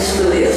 school year.